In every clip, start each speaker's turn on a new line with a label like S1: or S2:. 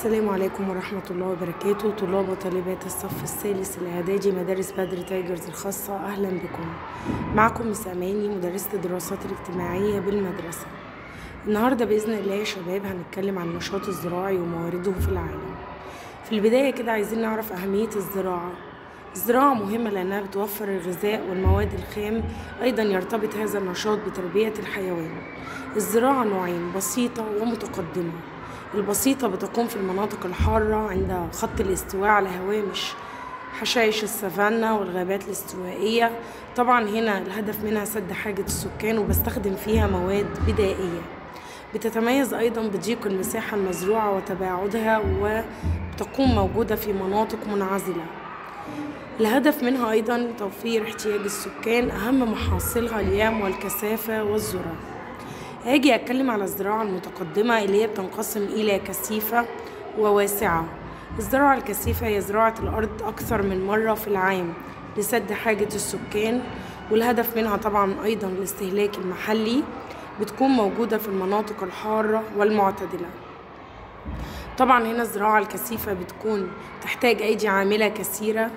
S1: السلام عليكم ورحمة الله وبركاته طلاب وطالبات الصف الثالث الإعدادي مدارس بدر تايجرز الخاصة أهلا بكم. معكم مس أماني مدرسة الدراسات الاجتماعية بالمدرسة. النهاردة بإذن الله يا شباب هنتكلم عن النشاط الزراعي وموارده في العالم. في البداية كده عايزين نعرف أهمية الزراعة. الزراعة مهمة لأنها بتوفر الغذاء والمواد الخام أيضا يرتبط هذا النشاط بتربية الحيوان. الزراعة نوعين بسيطة ومتقدمة. البسيطة بتقوم في المناطق الحارة عند خط الاستواء على هوامش حشائش السافانا والغابات الاستوائية. طبعا هنا الهدف منها سد حاجة السكان وبستخدم فيها مواد بدائية. بتتميز أيضا بضيق المساحة المزروعة وتباعدها وبتقوم موجودة في مناطق منعزلة. الهدف منها أيضا توفير احتياج السكان أهم محاصيلها اليام والكثافة والذرة. هاجي أتكلم على الزراعة المتقدمة اللي هي بتنقسم إلى كثيفة وواسعة. الزراعة الكثيفة هي زراعة الأرض أكثر من مرة في العام لسد حاجة السكان والهدف منها طبعا أيضا الاستهلاك المحلي بتكون موجودة في المناطق الحارة والمعتدلة. طبعا هنا الزراعة الكثيفة بتكون تحتاج أيدي عاملة كثيرة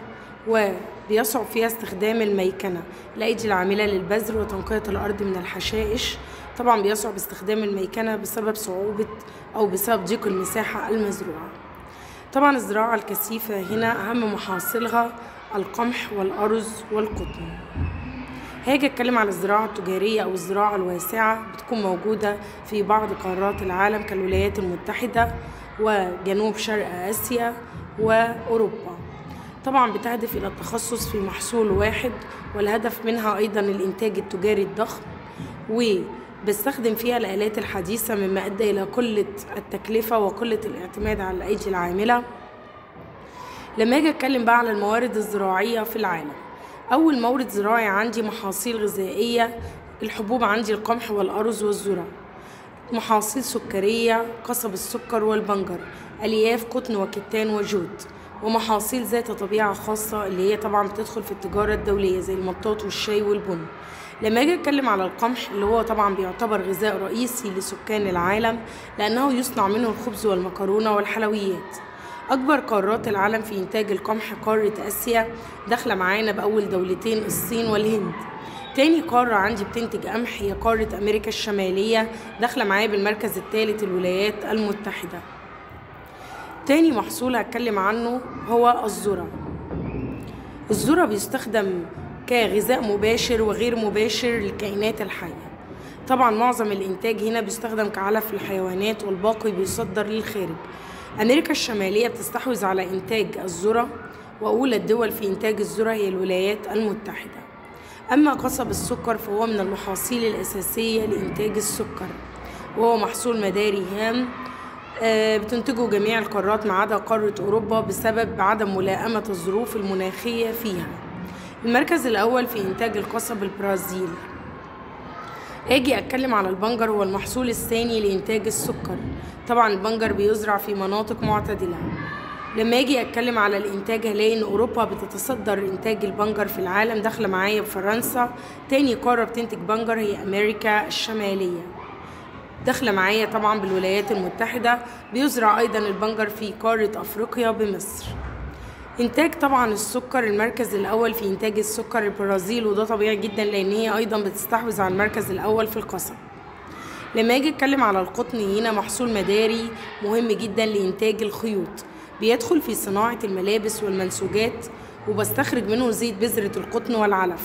S1: وبيصعب فيها استخدام الميكنة الأيدي العاملة للبذر وتنقية الأرض من الحشائش. طبعا بيصعب استخدام الميكنة بسبب صعوبة أو بسبب ضيق المساحة المزروعة. طبعا الزراعة الكثيفة هنا أهم محاصيلها القمح والأرز والقطن. هاجي أتكلم على الزراعة التجارية أو الزراعة الواسعة بتكون موجودة في بعض قارات العالم كالولايات المتحدة. وجنوب شرق آسيا وأوروبا. طبعا بتهدف إلى التخصص في محصول واحد والهدف منها أيضا الإنتاج التجاري الضخم وبستخدم فيها الآلات الحديثة مما أدى إلى قلة التكلفة وقلة الاعتماد على الأيدي العاملة. لما أجي أتكلم بقى على الموارد الزراعية في العالم. أول مورد زراعي عندي محاصيل غذائية الحبوب عندي القمح والأرز والذرة. محاصيل سكرية قصب السكر والبنجر ألياف قطن وكتان وجود. ومحاصيل ذات طبيعة خاصة اللي هي طبعا بتدخل في التجارة الدولية زي المطاط والشاي والبن. لما أجي أتكلم على القمح اللي هو طبعا بيعتبر غذاء رئيسي لسكان العالم لأنه يصنع منه الخبز والمكرونة والحلويات. أكبر قارات العالم في إنتاج القمح قارة آسيا داخلة معانا بأول دولتين الصين والهند. تاني قارة عندي بتنتج قمح هي قارة أمريكا الشمالية داخلة معايا بالمركز الثالث الولايات المتحدة. تاني محصول هتكلم عنه هو الذرة. الذرة بيستخدم كغذاء مباشر وغير مباشر للكائنات الحية. طبعا معظم الإنتاج هنا بيستخدم كعلف للحيوانات والباقي بيصدر للخارج. أمريكا الشمالية بتستحوذ على إنتاج الذرة وأولى الدول في إنتاج الذرة هي الولايات المتحدة. أما قصب السكر فهو من المحاصيل الأساسية لإنتاج السكر وهو محصول مداري هام بتنتجه جميع القارات ما عدا قارة أوروبا بسبب عدم ملائمة الظروف المناخية فيها. المركز الأول في إنتاج القصب البرازيل. أجي أتكلم على البنجر هو المحصول الثاني لإنتاج السكر. طبعا البنجر بيزرع في مناطق معتدلة. لما أجي أتكلم على الإنتاج هلاقي إن أوروبا بتتصدر إنتاج البنجر في العالم. داخلة معايا بفرنسا تاني قارة بتنتج بنجر هي أمريكا الشمالية. داخلة معايا طبعا بالولايات المتحدة. بيزرع أيضا البنجر في قارة أفريقيا بمصر. إنتاج طبعا السكر المركز الأول في إنتاج السكر البرازيل وده طبيعي جدا لأن هي أيضا بتستحوذ على المركز الأول في القصب. لما أجي أتكلم على القطن هنا محصول مداري مهم جدا لإنتاج الخيوط. بيدخل في صناعة الملابس والمنسوجات وبستخرج منه زيت بذرة القطن والعلف.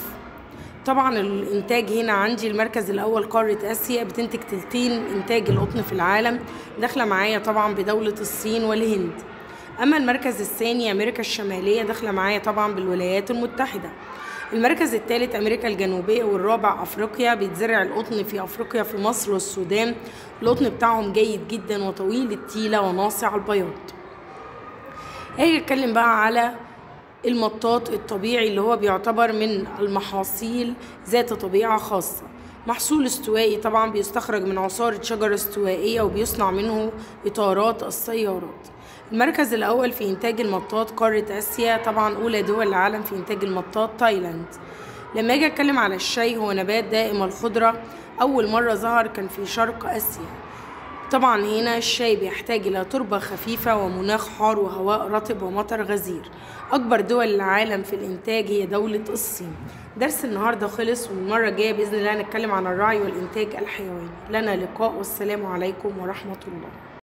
S1: طبعا الإنتاج هنا عندي المركز الأول قارة آسيا بتنتج تلتين إنتاج القطن في العالم. داخلة معايا طبعا بدولة الصين والهند. أما المركز الثاني أمريكا الشمالية داخلة معايا طبعا بالولايات المتحدة. المركز الثالث أمريكا الجنوبية والرابع أفريقيا. بيتزرع القطن في أفريقيا في مصر والسودان. القطن بتاعهم جيد جدا وطويل التيلة وناصع البياض. هاجي اتكلم بقى على المطاط الطبيعي اللي هو بيعتبر من المحاصيل ذات طبيعة خاصة. محصول استوائي طبعا بيستخرج من عصارة شجرة استوائية وبيصنع منه إطارات السيارات. المركز الأول في إنتاج المطاط قارة آسيا طبعا أولى دول العالم في إنتاج المطاط تايلاند. لما أجي أتكلم على الشاي هو نبات دائم الخضرة. أول مرة ظهر كان في شرق آسيا. طبعا هنا الشاي بيحتاج إلى تربة خفيفة ومناخ حار وهواء رطب ومطر غزير. أكبر دول العالم في الإنتاج هي دولة الصين. درس النهاردة خلص والمرة الجاية بإذن الله هنتكلم عن الرعي والإنتاج الحيواني. لنا لقاء والسلام عليكم ورحمة الله.